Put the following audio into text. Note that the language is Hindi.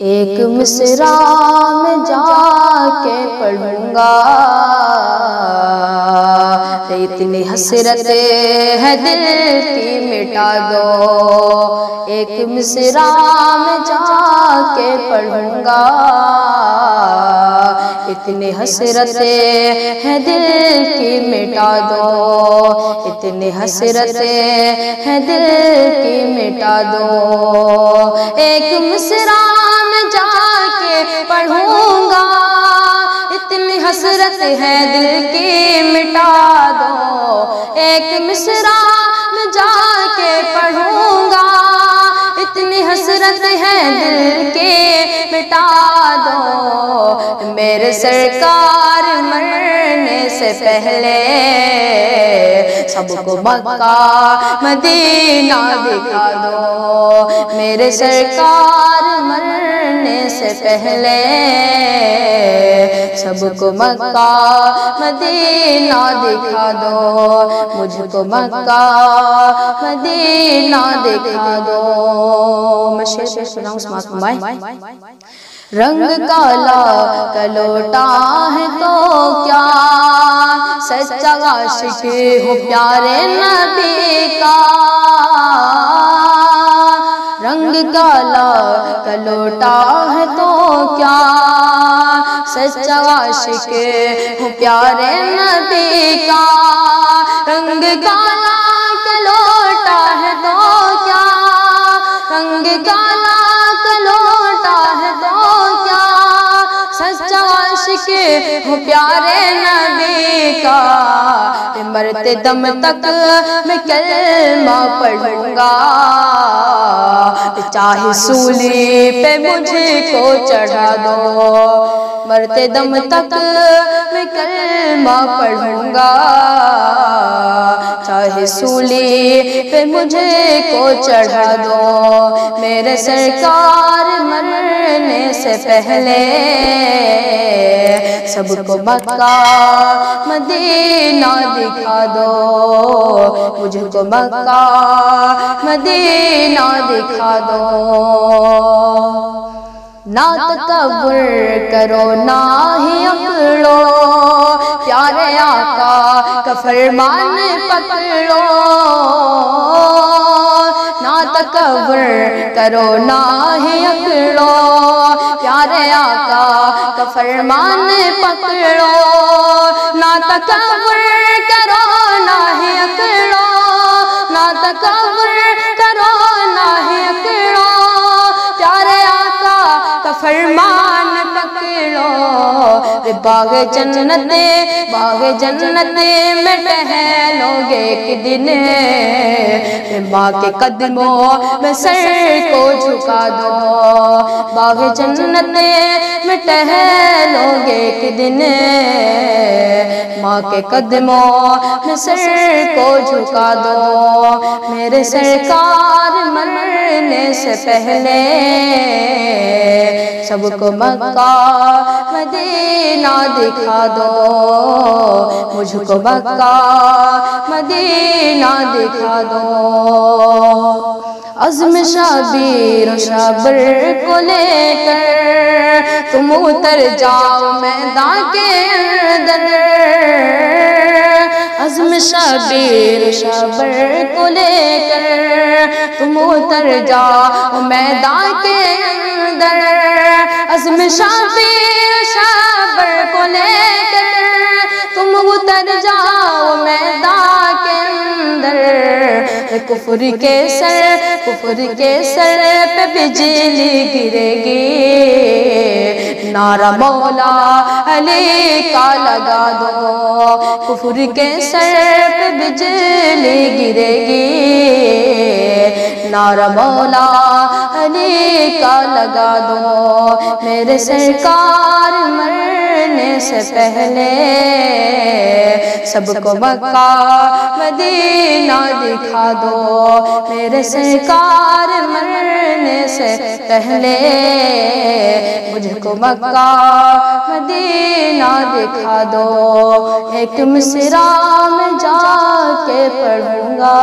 एक मिसरा में जाके पढ़ूँगा। इतनी हसरत है दिल की मिटा दो। एक मिसरा में जाके पढ़ूँगा। इतनी हसरत है दिल की मिटा दो। इतनी हसरत है दिल की मिटा दो। एक मिसरा में जाके पढ़ूँगा, इतनी हसरत है दिल की मिटा दो। एक मिसरा में जाके पढ़ूँगा, इतनी हसरत है दिल के मिटा दो। मेरे सरकार मरने से पहले सबको मक्का मदीना दिखा दो। मेरे सरकार मरने से पहले सबको मक्का, मदीना दिखा दो। मुझको मक्का, मदीना दिखा दो। मैं रंग काला कलोटा है तो सच्चा आशिक हो प्यारे नबी का। रंग काला कलोटा है तो क्या? सच्चा आशिक हो प्यारे नबी का। रंग काला आशिक हो प्यारे नबी का। मरते दम तक मैं कलमा पढ़ूँगा। चाहे सूली पे मुझको चढ़ा दो। मरते दम तक मैं कलमा पढ़ूँगा। चाहे सूली पे मुझे को चढ़ा दो। मेरे सरकार मरने से पहले सबको मक्का, मदीना दिखा दो। मुझको मक्का, मदीना दिखा दो। ना तकबर करो, ना ही अकड़ो। प्यारे आका का फरमान पकड़ो। ना तकबर करो, ना ही अकड़ो। प्यारे आका का फरमान पकड़ो। ना तकबर करो ना ही अकड़ो। ना तकबर रे बाग जन्नते, बाग जन्नत में टहलोगे एक दिन। माँ के कदमों में सर को झुका दो। बाग जन्नत में टहलोगे एक दिन। माँ के कदमों में सर को झुका दो। मेरे सरकार मरने से पहले सबको मक्का, मदीना दिखा दो। मुझको बक्का मदीना दिखा दो। अज़म शाबीर शाबर को लेकर तुम उतर जाओ मैदान के अंदर। अज़म शाबीर शबर को लेकर तुम उतर जाओ मैदान के अंदर। अज़म शाबीर शाबर को लेकर तुम उतर जाओ मैदान के अंदर। कुफर के सर, कुफर के सर पे बिजली गिरेगी। नारा मौला अली का लगा दो। कुफर के सर पे बिजली गिरेगी। नारा मौला का लगा दो। मेरे सरकार मरने से पहले सबको मक्का मदीना दिखा दो। मेरे सरकार मरने से पहले मुझको मक्का मदीना दिखा दो। एक मिसरा में जाके पढ़ूँगा।